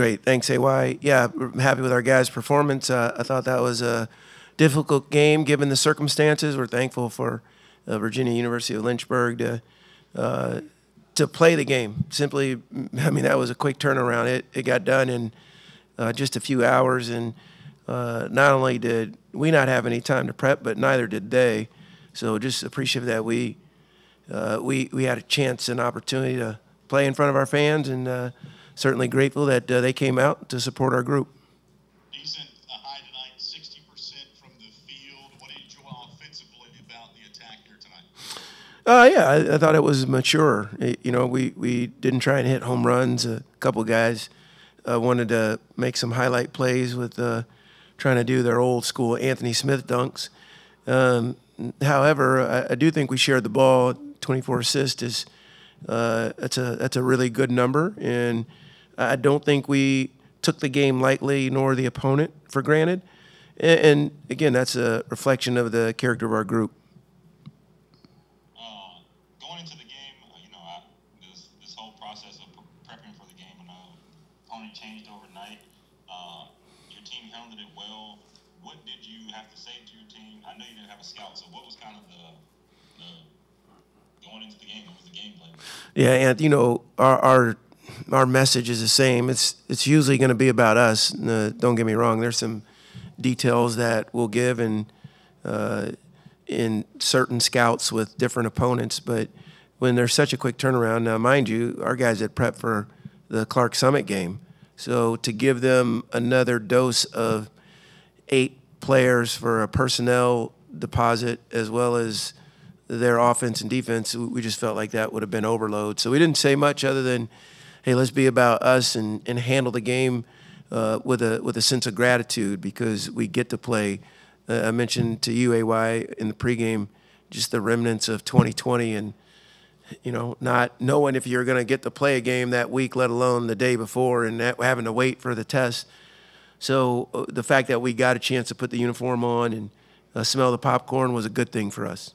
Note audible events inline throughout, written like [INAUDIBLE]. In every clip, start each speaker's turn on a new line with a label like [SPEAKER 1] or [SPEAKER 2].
[SPEAKER 1] Great. Thanks, AY. Yeah, we're happy with our guys' performance. Uh, I thought that was a difficult game given the circumstances. We're thankful for uh, Virginia University of Lynchburg to uh, to play the game. Simply, [LAUGHS] I mean, that was a quick turnaround. It, it got done in uh, just a few hours. And uh, not only did we not have any time to prep, but neither did they. So just appreciative that we, uh, we, we had a chance and opportunity to play in front of our fans and certainly grateful that uh, they came out to support our group.
[SPEAKER 2] Decent uh, high tonight, 60% from the field. What did you enjoy offensively about the attack here tonight?
[SPEAKER 1] Uh, yeah, I, I, thought it was mature. It, you know, we, we didn't try and hit home runs. A couple guys uh, wanted to make some highlight plays with uh, trying to do their old school Anthony Smith dunks. Um, however, I, I, do think we shared the ball. 24 assists is uh, that's a that's a really good number, and I don't think we took the game lightly, nor the opponent for granted. And, and again, that's a reflection of the character of our group.
[SPEAKER 2] Uh, going into the game, uh, you know, this this whole process of prepping for the game, and opponent changed overnight. Uh, your team handled it well. What did you have to say to your team? I know you didn't have a scout, so what was kind of the, the going into the game? What was the game plan?
[SPEAKER 1] Yeah, and you know, our, our our message is the same. It's it's usually going to be about us. Uh, don't get me wrong. There's some details that we'll give in uh, in certain scouts with different opponents, but when there's such a quick turnaround, now mind you, our guys had prep for the Clark Summit game, so to give them another dose of eight players for a personnel deposit as well as their offense and defense, we just felt like that would have been overload. So we didn't say much other than hey, let's be about us and, and handle the game uh, with a with a sense of gratitude because we get to play. Uh, I mentioned to you, AY, in the pregame, just the remnants of 2020 and you know, not knowing if you're going to get to play a game that week, let alone the day before, and that, having to wait for the test. So uh, the fact that we got a chance to put the uniform on and uh, smell the popcorn was a good thing for us.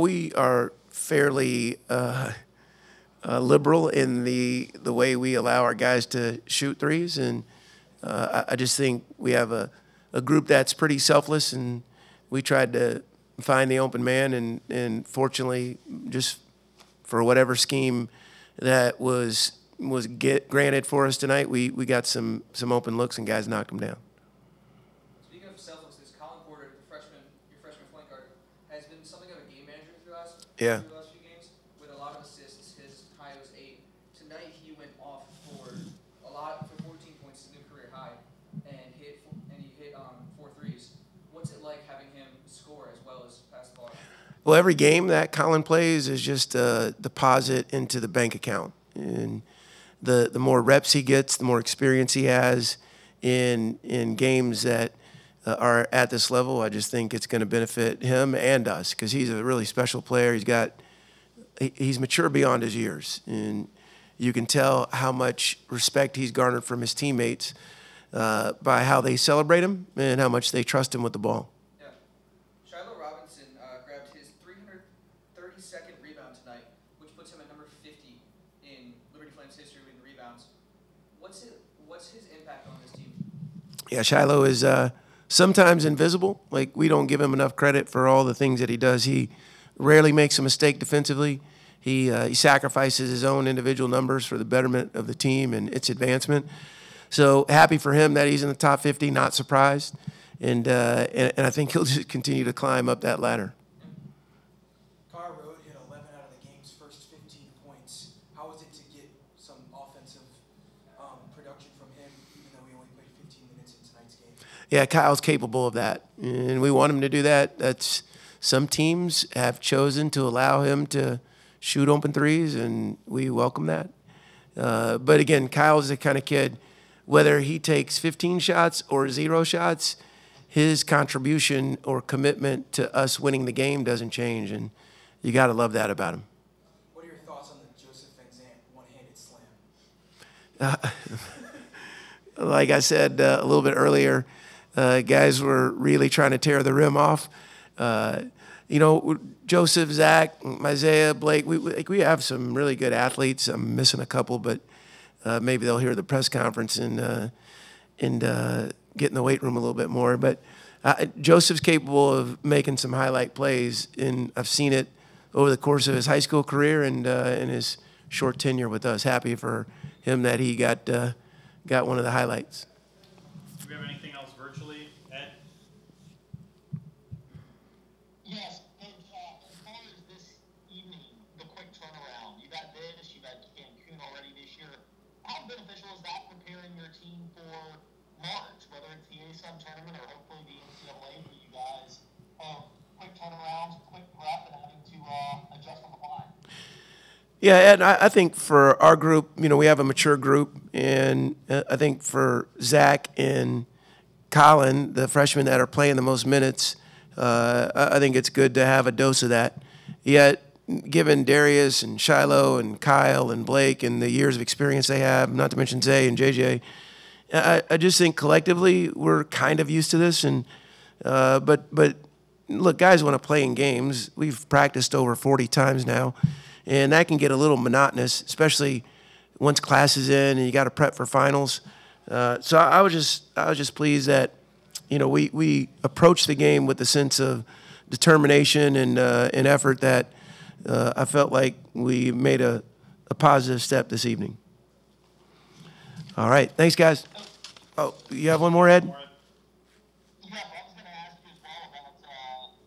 [SPEAKER 1] we are fairly uh, uh, liberal in the the way we allow our guys to shoot threes, and uh, I, I, just think we have a, a group that's pretty selfless, and we tried to find the open man, and and fortunately, just for whatever scheme that was was get granted for us tonight, we we got some some open looks, and guys knocked them down. Yeah.
[SPEAKER 3] The last few games with a lot of assists. His high was eight. Tonight he went off for a lot for 14 points, new career high, and hit and he hit um, four threes. What's it like having him score as well as pass the ball?
[SPEAKER 1] Well, every game that Colin plays is just a deposit into the bank account, and the the more reps he gets, the more experience he has in in games that are at this level, I just think it's going to benefit him and us because he's a really special player. He's got he's mature beyond his years, and you can tell how much respect he's garnered from his teammates uh, by how they celebrate him and how much they trust him with the ball.
[SPEAKER 3] Yeah, Shiloh Robinson uh, grabbed his 332nd rebound tonight, which puts him at number 50 in Liberty Flames history with rebounds. What's his, what's his impact on this team?
[SPEAKER 1] Yeah, Shiloh is. Uh, sometimes invisible. Like we don't give him enough credit for all the things that he does. He rarely makes a mistake defensively. He, uh, he sacrifices his own individual numbers for the betterment of the team and its advancement. So happy for him that he's in the top 50, not surprised. And, uh, and, and I think he'll [LAUGHS] just continue to climb up that ladder.
[SPEAKER 4] Kyle Rode hit 11 out of the game's first 15 points. How was it to get some offensive um, production from him, even though he only played 15 minutes in tonight's game?
[SPEAKER 1] Yeah, Kyle's capable of that, and we want him to do that. That's some teams have chosen to allow him to shoot open threes, and we welcome that. Uh, but again, Kyle's the kind of kid, whether he takes 15 shots or zero shots, his contribution or commitment to us winning the game doesn't change, and you got to love that about him.
[SPEAKER 4] What are your thoughts on the Joseph Venzant one-handed slam? [LAUGHS]
[SPEAKER 1] like I said uh, a little bit earlier, uh, guys were really trying to tear the rim off. Uh, you know, Joseph, Zach, Isaiah, Blake, we, we, we have some really good athletes. I'm missing a couple, but uh, maybe they'll hear the press conference and, uh, and uh, get in the weight room a little bit more. But uh, Joseph's capable of making some highlight plays, and I've seen it over the course of his high school career and in his short tenure with us. Happy for him that he got, got one of the highlights.
[SPEAKER 5] Do we have anything else virtually, Ed?
[SPEAKER 6] Yes, and uh, as far as this evening, the quick turnaround, you've had this, you've had Cancun already this year. Beneficial is that preparing your team for March, whether it's the ASUN tournament or hopefully the NCAA for you guys? Um, quick turnarounds, quick prep, and having to uh, adjust on the fly.
[SPEAKER 1] Yeah, and I, I think for our group, you know, we have a mature group, and uh, I think for Zach and Colin, the freshmen that are playing the most minutes, uh, I think it's good to have a dose of that. Yet, given Darius and Shiloh and Kyle and Blake and the years of experience they have, not to mention Zay and JJ, I, I just think collectively we're kind of used to this. And uh, but but look, guys want to play in games. We've practiced over 40 times now, and that can get a little monotonous, especially once class is in and you got to prep for finals. Uh, so I, I was just I was just pleased that you know we we approached the game with a sense of determination and uh, and effort that uh, I felt like we made a, a positive step this evening. All right, thanks guys. Oh, you have one more, Ed?
[SPEAKER 6] Yeah, I was going to ask you well about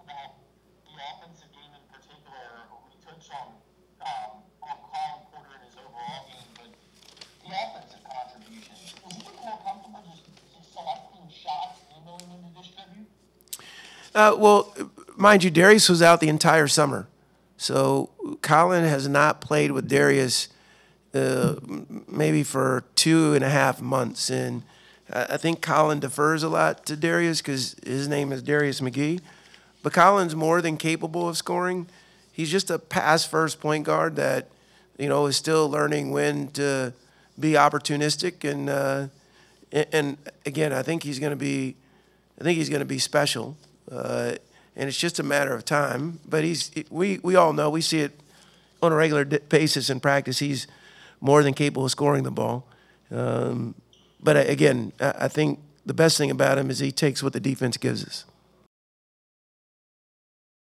[SPEAKER 6] about the offensive game in particular. We touched on Colin Porter and his overall game, but the offensive contribution. Is he more comfortable just, just selecting shots and knowing when to distribute?
[SPEAKER 1] Uh, well, mind you, Darius was out the entire summer. So Colin has not played with Darius uh, maybe for two and a half months. And I think Colin defers a lot to Darius because his name is Darius McGee. But Colin's more than capable of scoring. He's just a pass first point guard that, you know, is still learning when to be opportunistic. And, uh, and again, I think he's going to be, I think he's going to be special. Uh, and it's just a matter of time. But he's, we, we all know, we see it on a regular basis in practice. He's more than capable of scoring the ball. Um, but uh, again, I I think the best thing about him is he takes what the defense gives us.